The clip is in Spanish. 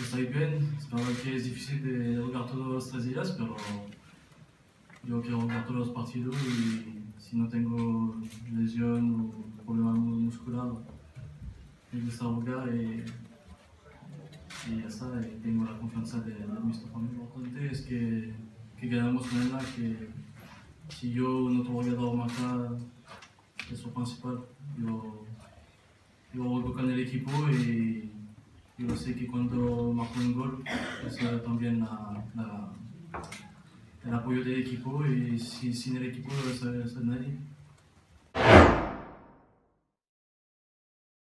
Estoy bien, espero que es difícil de jugar todos los tres días, pero yo quiero jugar todos los partidos y si no tengo lesión o problema muscular, me gusta jugar y, y ya está, y tengo la confianza de, mi equipo. Lo importante es que, que ganamos con que si yo no te voy es lo principal. Yo, juego con el equipo y yo sé que cuando marco un gol, es también el apoyo del equipo y si, sin el equipo no es, es nadie.